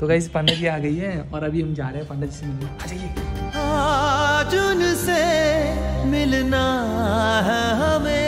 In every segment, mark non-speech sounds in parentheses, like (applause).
तो गाइस पंडित जी आ गई है और अभी हम जा रहे हैं पंडित जी से मिलने। आ जाइए। आज उनसे मिलना है हमें।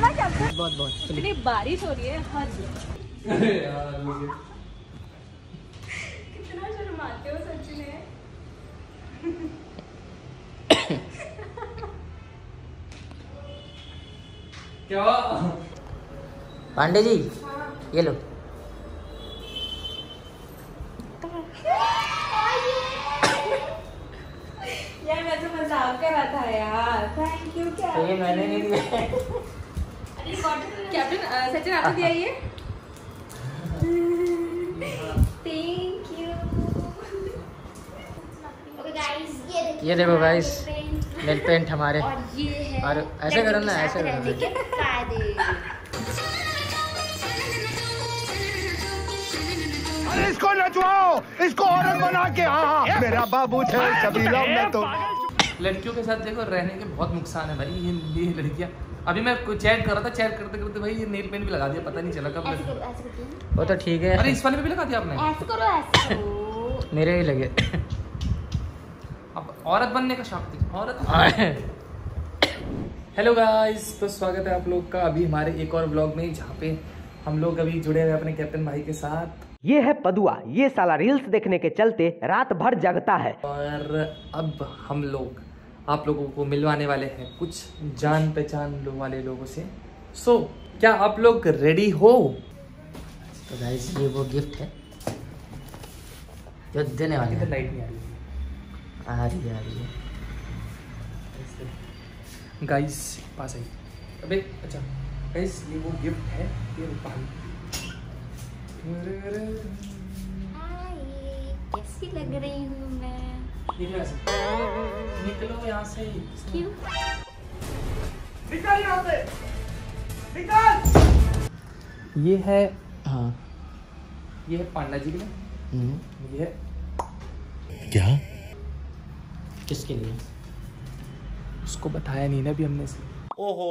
ना कैप्टन बहुत बहुत इतनी बारिश हो रही है हद कितना शर्माते हो सच में क्या पांडे जी ये लो यार मैं तो मज़ाक कर रहा था यार थैंक यू क्या तो ये मैंने नहीं दिया। कैप्टन सचिन आपने दिया ये? थैंक यू गाइस ये देखो पेंट नेल पेंट हमारे। और ये है और ऐसे करो ना, ऐसे करो। रहने के फ़ायदे। अरे इसको नचवाओ इसको औरत बना के। हाँ मेरा बाबू थे सबीला में तो लड़कियों के साथ देखो रहने के बहुत नुकसान है भाई ये ये लड़कियाँ। अभी मैं चैट कर रहा था चैट करते करते भाई ये नेल पेंट भी लगा दिया पता नहीं चला कब। ऐसे लगा- करो ऐसे करो वो तो ठीक है। अरे इस वाले पे भी लगा दिया आपने? ऐसे करो ऐसे करो। मेरे ही लगे। अब औरत बनने का शौक थी औरत हेलो गाइस तो स्वागत है आप लोग का अभी हमारे एक और ब्लॉग में जहाँ पे हम लोग अभी जुड़े हुए अपने कैप्टन भाई के साथ। ये है पदुआ ये साला रील्स देखने के चलते रात भर जगता है। और अब हम लोग आप लोगों को मिलवाने वाले हैं कुछ जान पहचान लो वाले लोगों से। सो so, क्या आप लोग रेडी हो? तो गाइस ये वो गिफ्ट है जो देने वाले हैं। लाइट नहीं आ रही आ रही है आ रही है। गाइस पास आई। अबे अच्छा गाइस ये वो गिफ्ट है ये रूपाली कैसी लग रही हूँ मैं? निकलो यहाँ से। क्यों? निकल यहाँ से। निकल। ये है हाँ। ये है पांडा जी के लिए। हम्म, ये है क्या? किसके लिए? उसको बताया नहीं ना अभी हमने से। ओहो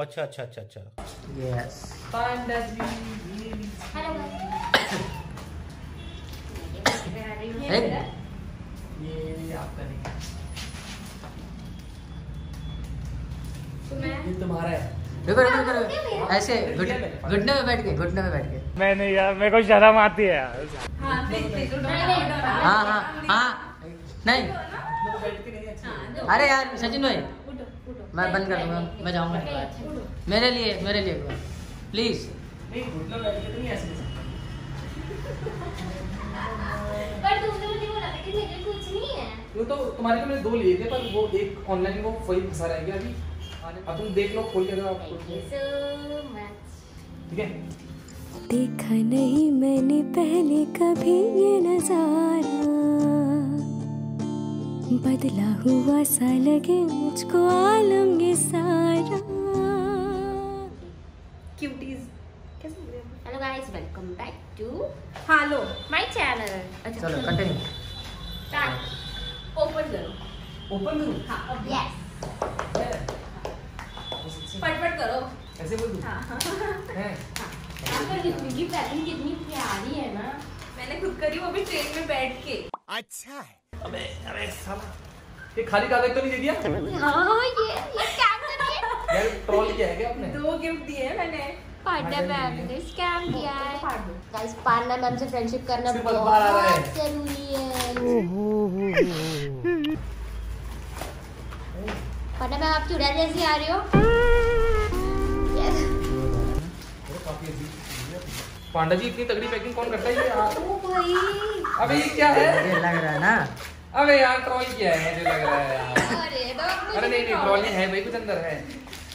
अच्छा अच्छा अच्छा अच्छा। यस पांडा जी ये हेलो ये आपका ये तुम्हारा है। रुको ऐसे घुटने में बैठ। के घुटने में बैठ के। मैं नहीं यार मेरे को शर्म आती है यार। हाँ हाँ हाँ हाँ। नहीं। अरे यार सचिन भाई। मैं बंद कर दूँगा मैं जाऊँगा। मेरे लिए मेरे लिए प्लीज़ नहीं घुटना बैठ के तो नहीं पर तुमने मुझे बोला था कि मेरे कुछ नहीं है। वो तो तुम्हारे को मैंने दो लिए थे पर वो एक ऑनलाइन वो वही फंसा रह गया अभी। अब तुम देख लो खोल के मच ठीक है? देखा नहीं मैंने पहले कभी ये नज़ारा। बदला हुआ सा लगे मुझको आलम ये सारा। क्यूटीज हैं? Hello guys welcome back to हाँ लो माय चैनल अच्छा चलो कंटिन्यू ओपन करो। ओपन करूँ। हाँ यस फटफट करो। ऐसे बोल दूँ? हाँ। हैं। की पैकिंग कितनी प्यारी है ना मैंने खुद करी वो भी ट्रेन में बैठ के। अच्छा है। अबे अबे साला। ये खाली कागज़ तो नहीं दे दिया? हाँ ये ये स्कैम करिए यार ट्रोल किया है क्या आपने? दो गिफ्ट दिए हैं मैंने। पांडा मैम ने। स्कैम किया है। गाइस पांडा मैम से फ्रेंडशिप करना रहा है। बहुत ज़रूरी है। पांडा मैम आप चुड़ैल जैसी आ रही हो? पांडा जी इतनी तगड़ी पैकिंग कौन करता है ये? अबे ये क्या है? मुझे लग रहा है ना। अबे यार ट्रॉल क्या है मुझे लग रहा है अरे नहीं नहीं ट्रॉल है भाई कुछ अंदर है।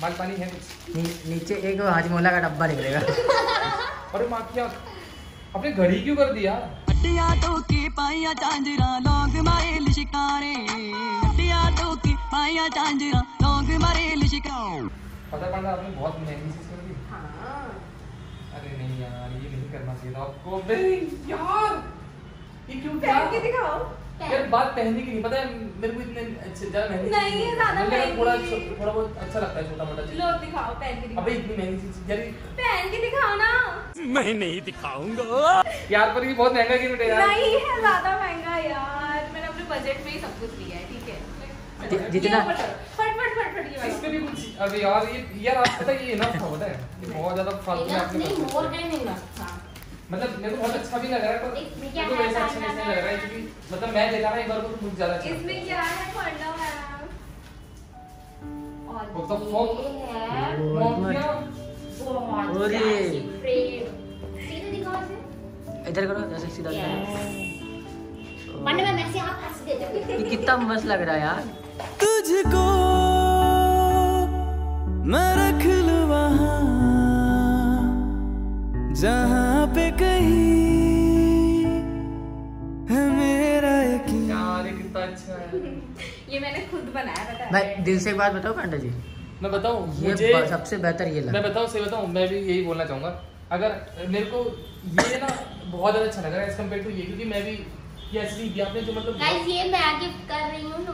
माल पानी है कुछ। नी, नीचे एक हाजमोला का डब्बा निकलेगा। (laughs) अरे माँ क्या? अपने घर ही क्यों कर दिया? हटिया तो की पाइया लोग मारेल शिकारे। हटिया तो की पाइया लोग मारेल शिकारे। पता पड़ा आपने बहुत मेहनत से कर दी। हाँ। अरे नहीं यार ये नहीं करना चाहिए था आपको। यार ये क्यों किया? पहन के दिखाओ। यार बात पहनने की नहीं पता है मेरे को इतने अच्छे ज़्यादा महँगी नहीं, ये ज़्यादा महँगी। थोड़ा थोड़ा बहुत अच्छा लगता है छोटा मोटा चीज़ लो दिखाओ पहन के दिखाओ। अबे इतनी महँगी चीज़ यार पहन के दिखाओ ना। मैं नहीं दिखाऊँगा। यार पर ये बहुत महँगा गिफ्ट है? यार नहीं है ज़्यादा महँगा यार। मैंने अपने बजट में ही सब कुछ लिया है ठीक है। जितना- ये ऊपर करो। फट फट फट फट ये वाला। इसमें भी कुछ अबे यार ये यार आप पता ये इनफ था पता है ये बहुत ज़्यादा फालतू में आपने। है नहीं लगता मतलब मेरे को बहुत अच्छा भी लग रहा है पर इसमें मेरे क्या है, वैसा अच्छा नहीं लग रहा है क्योंकि मतलब मैं ना एक बार को तो मुझे ज़्यादा अच्छा इसमें क्या है है और? है? बहुत अरे। सीधे दिखाओ इसे। इधर करो जैसे सीधा करो। मैं आप हंस देते कितना मस्त लग रहा है यार तुझको मैं रख लूँ वहाँ जहाँ पे कहीं है मेरा यकीन। यार कितना अच्छा है। (laughs) ये मैंने खुद बनाया पता है मैं दिल से एक बात बताऊँ पांडा जी? मैं बताऊँ ये मुझे सबसे बेहतर ये लगा। मैं बताऊँ सही बताऊँ मैं भी यही बोलना चाहूँगा। अगर मेरे को ये ना बहुत ज़्यादा अच्छा लग रहा है एज कंपेयर टू ये क्योंकि मैं भी ये एक्चुअली ये आपने जो मतलब गाइस ये मैं गिफ्ट कर रही हूँ को।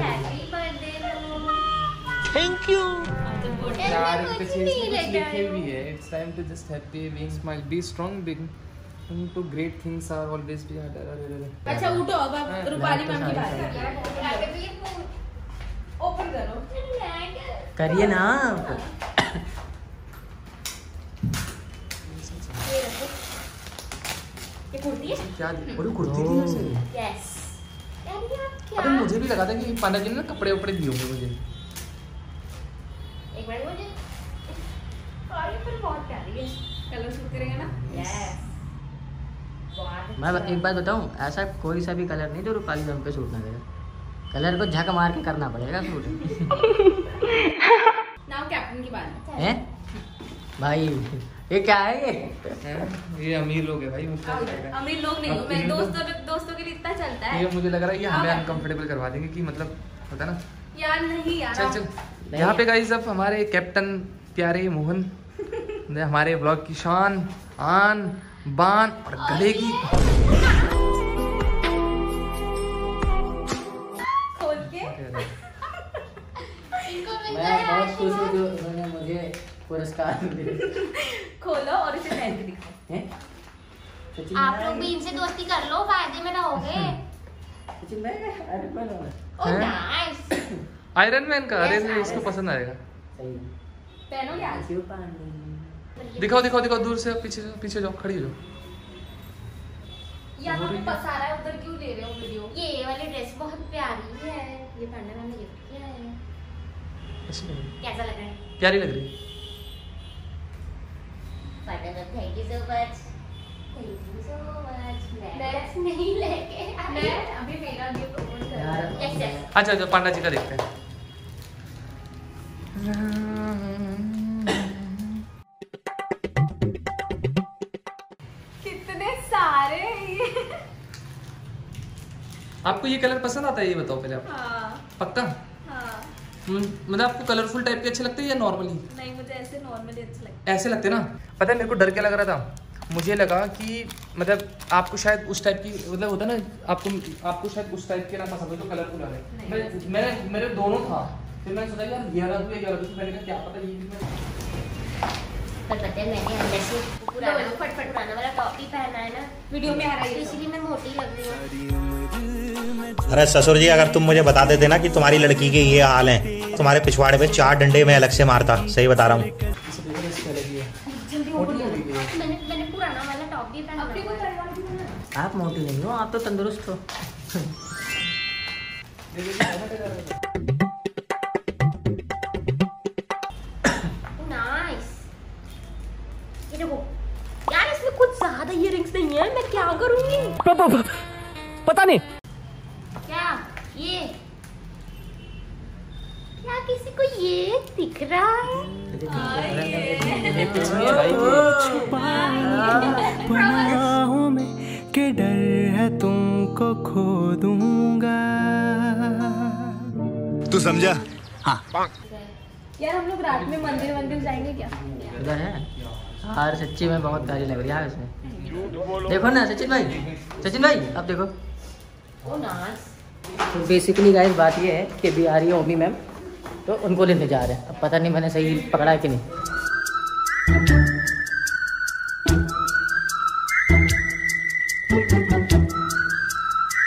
हैप्पी बर्थडे थैंक यू यार कुछ है। It's time to just happy being smile be strong big to great things are always be अच्छा उठो अब आप हाँ, रूपाली तो मैम की बात हैप्पी ओपन करो। करिए ना रखो ये कुर्ती है? क्या कुर्ती उसे? यस यार क्या? मुझे भी लगा था कि पांडा जी ने कपड़े उपड़े दिए होंगे मुझे। एक मिनट मुझे और ये फिर बहुत प्यारी है। कलर सूट करेगा ना? यस मैं एक बात बताऊँ ऐसा कोई सा भी कलर नहीं जो रूपाली मैम पे सूट ना करे। कलर को झक मार के करना पड़ेगा सूट नाउ कैप्टन की बात हैं? भाई ये क्या है ये? ये अमीर लोग है भाई। अमीर लोग नहीं मैं दोस्तों दोस्तों के लिए इतना चलता है। ये मुझे लग रहा है ये हमें। अनकंफर्टेबल करवा देंगे कि मतलब होता ना? यार नहीं यार चल चल। यहाँ पे गाइस अब हमारे कैप्टन प्यारे मोहन ने हमारे ब्लॉग की शान आन बान और गले की खोल के। (laughs) इनको मिल मैं बहुत खुश हूँ जो उन्होंने मुझे पुरस्कार खोलो और इसे पहन के दिखाओ। आप लोग भी इनसे दोस्ती कर लो फ़ायदे में रहोगे। सचिन भाई, अरे बोलो ओ नाइस आयरन मैन का अरे Yes, इसको पसंद आएगा। सही पहनोगे आज दिखाओ दिखाओ दिखाओ दूर से पीछे पीछे जाओ खड़ी हो जाओ। यहाँ पे पसा रहा है उधर क्यों ले रहे हो वीडियो? ये वाली ड्रेस बहुत प्यारी है। ये पहनने मैंने गिफ्ट किया है। अच्छी। है। कैसा लग रहा है? प्यारी लग रही है। फटाफट thank you so much thank you so much मैं नहीं लेके मैं अभी मेरा गिफ्ट ओपन कर यस यस अच्छा अच्छा पांडा जी का देखते हैं। कितने सारे ये। आपको ये कलर पसंद आता है ये बताओ पहले आप। हाँ। पक्का मतलब आपको कलरफुल टाइप के अच्छे लगते हैं या नॉर्मली नहीं मुझे ऐसे नॉर्मली अच्छा लगता ऐसे लगते ना? पता है मेरे को डर क्या लग रहा था? मुझे लगा कि मतलब आपको शायद उस टाइप की मतलब होता है ना आपको आपको शायद उस टाइप के ना पसंद हो जो कलरफुल नहीं। मैं मैंने मेरे दोनों था। फिर मैंने सोचा यार ये ये वाला दूँ मैंने कहा क्या पता ये भी मैं पर पता है मैंने अंदर से पुराना लो, लो, फट, फट। पुराना वाला टॉप ही पहना है ना। वीडियो में आ रहा है इसलिए मैं मोटी लग रही हूँ। अरे ससुर जी अगर तुम मुझे बता देते ना कि तुम्हारी लड़की के ये हाल हैं तुम्हारे पिछवाड़े पे चार डंडे में अलग से मारता। सही बता रहा हूँ। आप मोटी नहीं हो आप तो तंदुरुस्त हो। ये देखो यार इसमें कुछ ज़्यादा इयररिंग्स नहीं है मैं क्या करूँगी? पता नहीं क्या ये क्या किसी को ये दिख रहा है। ये कुछ नहीं है भाई। पनाहों में के डर है तुमको खो दूँगा। तू समझा? हाँ। यार हम लोग रात में मंदिर मंदिर जाएँगे क्या? उधर है। यार सच्ची में बहुत प्यारी लग रही है इसमें। देखो ना सचिन भाई। सचिन भाई अब देखो। ओ नाच तो बेसिकली गाइस बात ये है कि रही ओमी मैम। तो उनको लेने जा रहे हैं। अब पता नहीं मैंने सही पकड़ा है कि नहीं।